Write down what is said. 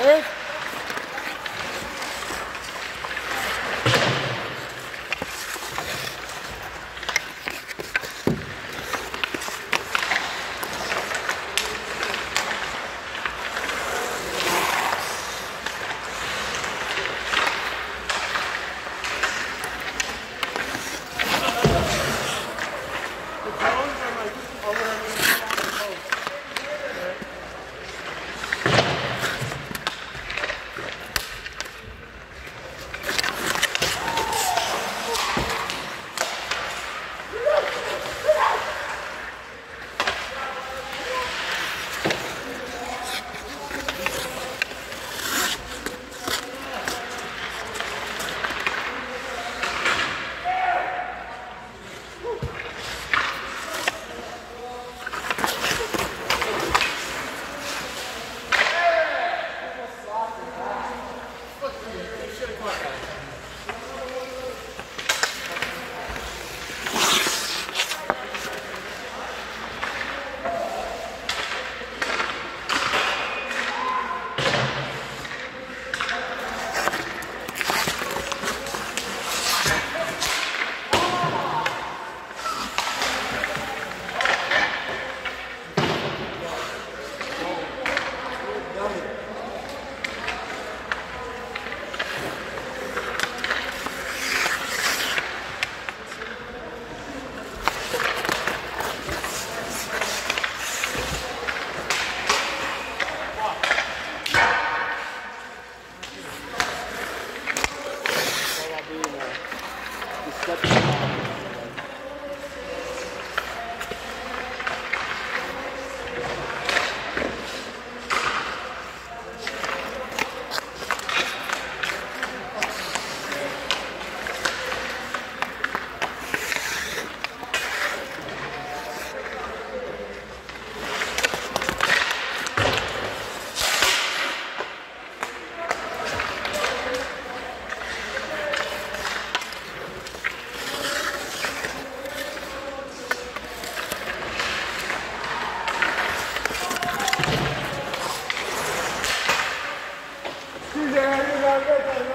Third. Good phone. Six. Huh?